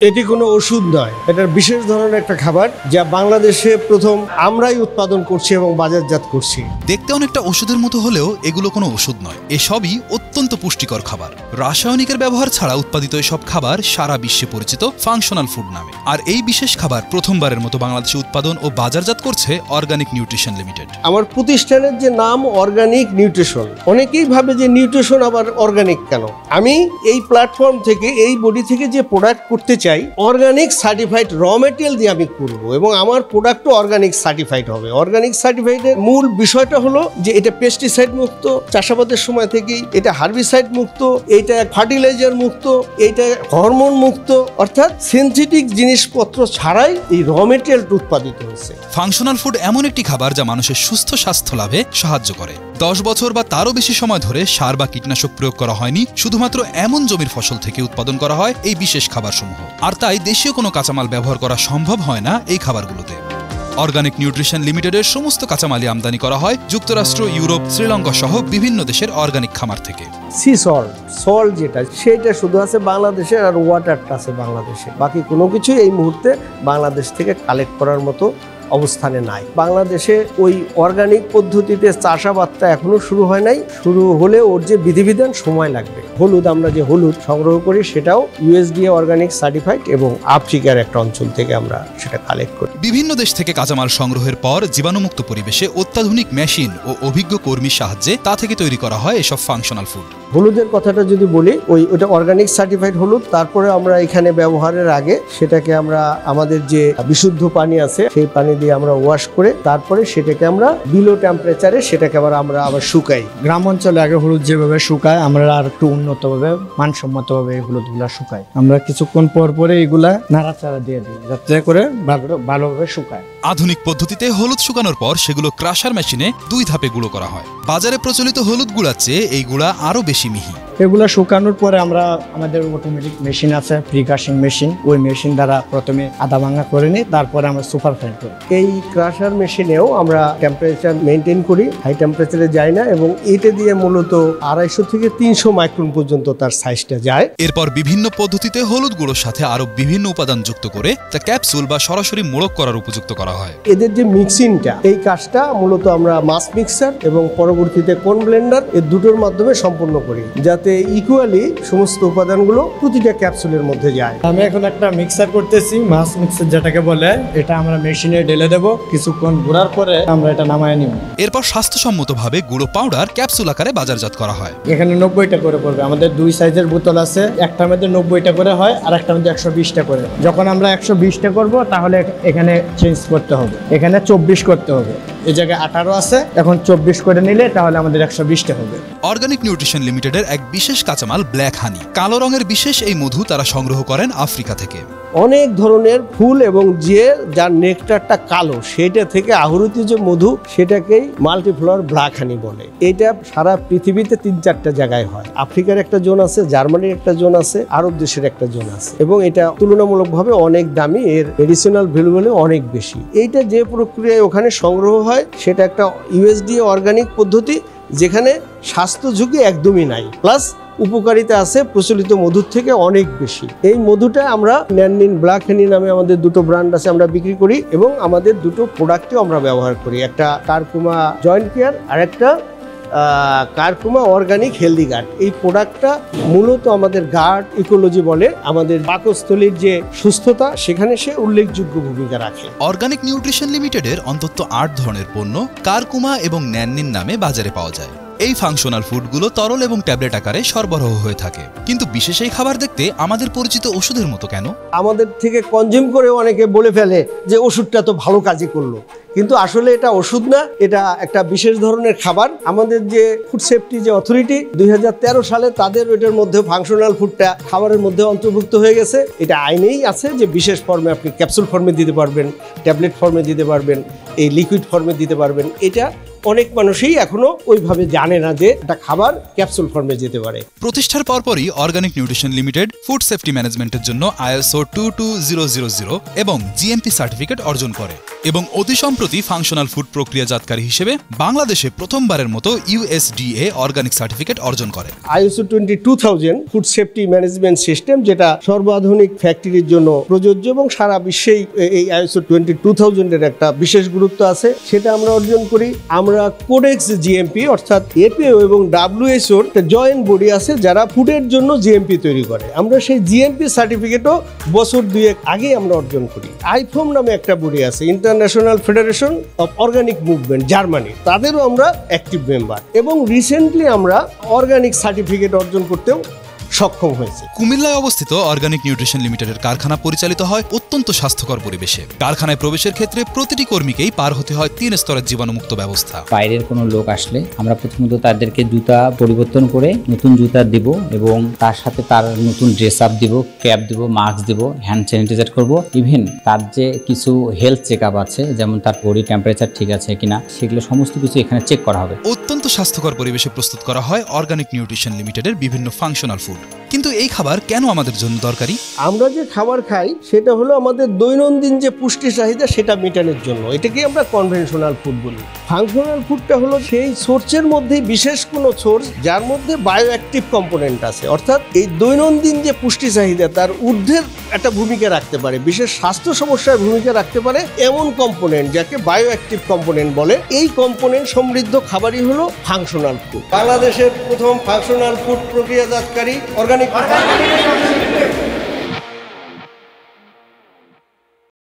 এটি কোনো ওষুধ নয়। এটা বিশেষ ধরনের একটা খাবার যা বাংলাদেশে প্রথম আমরাই উৎপাদন করছি এবং বাজারজাত করছি। দেখতে অনেকটা ওষুধের মতো হলেও এগুলো কোনো ওষুধ নয়। এসবই অত্যন্ত পুষ্টিকর খাবার। রাসায়নিকের ব্যবহার ছাড়া উৎপাদিত এসব খাবার সারা বিশ্বে পরিচিত ফাংশনাল ফুড নামে। আর এই বিশেষ খাবার প্রথমবারের মতো বাংলাদেশে উৎপাদন ও বাজারজাত করছে অর্গানিক নিউট্রিশন লিমিটেড। আমার প্রতিষ্ঠানের যে নাম অর্গানিক নিউট্রিশন অনেকেই ভাবে যে নিউট্রিশন আবার অর্গানিক কেন? আমি এই প্ল্যাটফর্ম থেকে এই বডি থেকে যে প্রোডাক্ট করতে চাই অর্গানিক সার্টিফাইড র মেটেরিয়াল দিয়ে আমি করব এবং আমার প্রোডাক্টও অর্গানিক সার্টিফাইড হবে। অর্গানিক সার্টিফাইডের মূল বিষয়টা হলো যে এটা পেস্টিসাইড মুক্ত, চাষাবাদের সময় থেকেই এটা হার্বিসাইড মুক্ত, এটা ফার্টিলাইজার মুক্ত, এটা হরমোন মুক্ত, অর্থাৎ সিনথেটিক জিনিসপত্র ছাড়াই এই র মেটেরিয়ালটা উৎপাদিত হচ্ছে ফাংশনাল ফুড এমন একটি খাবার যা মানুষের সুস্থ স্বাস্থ্য লাভে সাহায্য করে। দশ বছর বা তারও বেশি সময় ধরে সার বা কীটনাশক প্রয়োগ করা হয়নি, শুধুমাত্র এমন জমির ফসল থেকে উৎপাদন করা হয় এই বিশেষ খাবারসমূহ। আর তাই দেশীয় কোনো কাঁচামাল ব্যবহার করা সম্ভব হয় না এই খাবারগুলোতে। অর্গানিক নিউট্রিশন লিমিটেডের সমস্ত কাঁচামালই আমদানি করা হয় যুক্তরাষ্ট্র, ইউরোপ, শ্রীলঙ্কা সহ বিভিন্ন দেশের অর্গানিক খামার থেকে। সি সল্ট যেটা, সেটা শুধু আছে বাংলাদেশের আর ওয়াটারটা আছে বাংলাদেশে। বাকি কোনো কিছু এই মুহূর্তে বাংলাদেশ থেকে কালেক্ট করার মতো অবস্থানে নাই। বাংলাদেশে ওই অর্গানিক পদ্ধতিতে চাষাবাদটা এখনও শুরু হয় নাই। শুরু হলে ওর যে বিধিবিধান সময় লাগবে। হলুদ আমরা যে হলুদ সংগ্রহ করি সেটাও ইউএসডিএ অর্গানিক সার্টিফাইড এবং আফ্রিকার একটা অঞ্চল থেকে আমরা সেটা কালেক্ট করি। বিভিন্ন দেশ থেকে কাঁচামাল সংগ্রহের পর জীবাণুমুক্ত পরিবেশে অত্যাধুনিক মেশিন ও অভিজ্ঞ কর্মীর সাহায্যে তা থেকে তৈরি করা হয় এসব ফাংশনাল ফুড হলুদের কথাটা যদি বলি ওই ওটা অর্গানিক সার্টিফাইড হলুদ তারপরে আমরা এখানে ব্যবহারের আগে সেটাকে আমরা আমাদের যে বিশুদ্ধ পানি আছে সেই পানি দিয়ে আমরা ওয়াশ করে তারপরে সেটাকে আমরা বিলো টেম্পারেচারে সেটাকে আবার আমরা আবার শুকাই। গ্রাম অঞ্চলে আগে হলুদ যেভাবে শুকায় আমরা আর একটু উন্নতভাবে মানসম্মতভাবে এই হলুদগুলা শুকাই। আমরা কিছুক্ষণ পর পরে এগুলা নাড়াচাড়া দিয়ে দিই যাতে করে ভালো- ভালোভাবে শুকায়। আধুনিক পদ্ধতিতে হলুদ শুকানোর পর সেগুলো ক্রাশার মেশিনে দুই ধাপে গুঁড়ো করা হয়। বাজারে প্রচলিত হলুদ গুঁড়ার চেয়ে এই গুঁড়া আরও বেশি মিহি। এগুলা শুকানোর পরে আমরা আমাদের অটোমেটিক মেশিন আছে প্রি কাশিং মেশিন ওই মেশিন দ্বারা প্রথমে আদা ভাঙা করে নিই তারপরে আমরা সুপার ফাইন করি। এই ক্রাশার মেশিনেও আমরা টেম্পারেচার মেনটেন করি হাই টেম্পারেচারে যায় না এবং এটা দিয়ে মূলত আড়াইশো থেকে তিনশো মাইক্রন পর্যন্ত তার সাইজটা যায়। এরপর বিভিন্ন পদ্ধতিতে হলুদ গুঁড়োর সাথে আরও বিভিন্ন উপাদান যুক্ত করে তা ক্যাপসুল বা সরাসরি মোড়ক করার উপযুক্ত করা হয়। এদের যে মিক্সিংটা এই কাজটা মূলত আমরা মাস মিক্সার এবং পরবর্তীতে কোন ব্লেন্ডার এর দুটোর মাধ্যমে সম্পন্ন করি যাতে ইকুয়ালি সমস্ত উপাদানগুলো প্রতিটা ক্যাপসুলের মধ্যে যায়। আমি এখন একটা মিক্সার করতেছি মাছ মিক্সার যেটাকে বলে এটা আমরা মেশিনে ঢেলে দেব। কিছুক্ষণ ঘোরার পরে আমরা এটা নামায় নিব। এরপর স্বাস্থ্যসম্মতভাবে গুঁড়ো পাউডার ক্যাপসুল আকারে বাজারজাত করা হয়। এখানে নব্বইটা করে পড়বে। আমাদের দুই সাইজের বোতল আছে। একটার মধ্যে নব্বইটা করে হয় আর একটার মধ্যে একশো বিশটা করে। যখন আমরা একশো বিশটা করব তাহলে এখানে চেঞ্জ করতে হবে। এখানে চব্বিশ করতে হবে। এই জায়গায় আঠারো আছে। এখন চব্বিশ করে নিলে তাহলে আমাদের একশো বিশটা হবে। অর্গানিক নিউট্রিশন লিমিটেডের এক বিশেষ কাঁচামাল ব্ল্যাক হানি কালো রঙের বিশেষ এই মধু তারা সংগ্রহ করেন আফ্রিকা থেকে। অনেক ধরনের ফুল এবং যে যার নেকটারটা কালো, সেটা থেকে আহুরিত যে মধু, সেটাকেই মাল্টিফ্লাওয়ার ব্ল্যাক হানি বলে। এটা সারা পৃথিবীতে তিন চারটা জায়গায় হয়। আফ্রিকার একটা জোন আছে, জার্মানির একটা জোন আছে, আরব দেশের একটা জোন আছে। এবং এটা তুলনামূলকভাবে অনেক দামি, এর মেডিসিনাল ভ্যালু বলে অনেক বেশি। এইটা যে প্রক্রিয়ায় ওখানে সংগ্রহ হয়, সেটা একটা ইউএসডি অর্গানিক পদ্ধতি, যেখানে স্বাস্থ্য ঝুঁকি একদমই নাই। প্লাস উপকারিতা আছে, প্রচলিত মধুর থেকে অনেক বেশি। এই মধুটা আমরা ন্যাননিন ব্ল্যাক হানি নামে আমাদের দুটো ব্র্যান্ড আছে আমরা বিক্রি করি এবং আমাদের দুটো প্রোডাক্টও আমরা ব্যবহার করি। একটা কারকুমা জয়েন্ট কেয়ার আর একটা কারকুমা অর্গানিক হেলদি গার্ড। এই প্রোডাক্টটা মূলত আমাদের গার্ড ইকোলজি বলে, আমাদের পাকস্থলীর যে সুস্থতা, সেখানে সে উল্লেখযোগ্য ভূমিকা রাখে। অর্গানিক নিউট্রিশন লিমিটেডের অন্তত আট ধরনের পণ্য কারকুমা এবং ন্যাননিন নামে বাজারে পাওয়া যায়। এই ফাংশনাল ফুডগুলো তরল এবং ট্যাবলেট আকারে সরবরাহ হয়ে থাকে। কিন্তু বিশেষ এই খাবার দেখতে আমাদের পরিচিত ওষুধের মতো কেন? আমাদের থেকে কনজিউম করে অনেকে বলে ফেলে যে ওষুধটা তো ভালো কাজই করল। কিন্তু আসলে এটা ওষুধ না, এটা একটা বিশেষ ধরনের খাবার। আমাদের যে ফুড সেফটি যে অথরিটি দুই হাজার তেরো সালে তাদের ওইটার মধ্যে ফাংশনাল ফুডটা খাবারের মধ্যে অন্তর্ভুক্ত হয়ে গেছে। এটা আইনেই আছে যে বিশেষ ফর্মে আপনি ক্যাপসুল ফর্মে দিতে পারবেন ট্যাবলেট ফর্মে দিতে পারবেন, এই লিকুইড ফর্মে দিতে পারবেন। এটা অনেক মানুষই এখনও ওইভাবে জানে না যে একটা খাবার ক্যাপসুল ফর্মে যেতে পারে। প্রতিষ্ঠার পরপরই organic nutrition limited food safety ম্যানেজমেন্টের জন্য ISO two two zero zero zero এবং জিএমপি সার্টিফিকেট অর্জন করে এবং অতি সম্প্রতি ফাংশনাল ফুড প্রক্রিয়াজাতকারী হিসেবে বাংলাদেশে প্রথমবারের মতো ইউএসডিএ অর্গানিক সার্টিফিকেট অর্জন করে। ISO twenty two thousand food safety management system যেটা সর্বাধুনিক ফ্যাক্টরির জন্য প্রযোজ্য এবং সারা বিশ্বেই এই আইএসও টোয়েন্টি টু থাউজেন্ডের একটা বিশেষ গুরুত্ব আছে সেটা আমরা অর্জন করি। আমরা কোডেক্স জিএমপি অর্থাৎ এপিও এবং ডাব্লিউএসওর জয়েন্ট বডি আছে যারা ফুডের জন্য জিএমপি তৈরি করে। আমরা সেই জিএমপি সার্টিফিকেটও বছর দুয়েক আগেই আমরা অর্জন করি। আইফোম নামে একটা বডি আছে international federation of organic movement Germany তাদেরও আমরা অ্যাক্টিভ মেম্বার এবং রিসেন্টলি আমরা অর্গানিক সার্টিফিকেট অর্জন করতেও সক্ষম হয়েছে। কুমিল্লায় অবস্থিত অর্গানিক নিউট্রিশন লিমিটেডের কারখানা পরিচালিত হয় অত্যন্ত স্বাস্থ্যকর পরিবেশে। কারখানায় প্রবেশের ক্ষেত্রে প্রতিটি কর্মীকেই পার হতে হয় তিন স্তরের জীবাণুমুক্ত ব্যবস্থা। বাইরের কোনো লোক আসলে আমরা প্রথমত তাদেরকে জুতা পরিবর্তন করে নতুন জুতা দিব এবং তার সাথে তার নতুন ড্রেস আপ দিব ক্যাপ দিব মাস্ক দিব হ্যান্ড স্যানিটাইজার করব। ইভেন তার যে কিছু হেলথ চেক আপ আছে যেমন তার বডি টেম্পারেচার ঠিক আছে কিনা সেগুলো সমস্ত কিছু এখানে চেক করা হবে। স্বাস্থ্যকর পরিবেশে প্রস্তুত করা হয় অর্গানিক নিউট্রিশন লিমিটেডের বিভিন্ন ফাংশনাল ফুড। কিন্তু এই খাবার কেন আমাদের জন্য দরকারি? আমরা যে খাবার খাই সেটা হলো আমাদের দৈনন্দিন যে পুষ্টি চাহিদা সেটা মেটানোর জন্য। এটাকেই আমরা কনভেনশনাল ফুড বলি। ফাংশনাল ফুডটা হলো সেই সোর্সের মধ্যে বিশেষ কোনো সোর্স যার মধ্যে বায়ো অ্যাক্টিভ কম্পোনেন্ট আছে। অর্থাৎ এই দৈনন্দিন যে পুষ্টি চাহিদা তার ঊর্ধ্বের একটা ভূমিকা রাখতে পারে। বিশেষ স্বাস্থ্য সমস্যার ভূমিকা রাখতে পারে এমন কম্পোনেন্ট যাকে বায়ো অ্যাক্টিভ কম্পোনেন্ট বলে। এই কম্পোনেন্ট সমৃদ্ধ খাবারই হলো ফাংশনাল ফুড বাংলাদেশের প্রথম ফাংশনাল ফুড প্রক্রিয়াজাতকারী অর্গানিক くださ。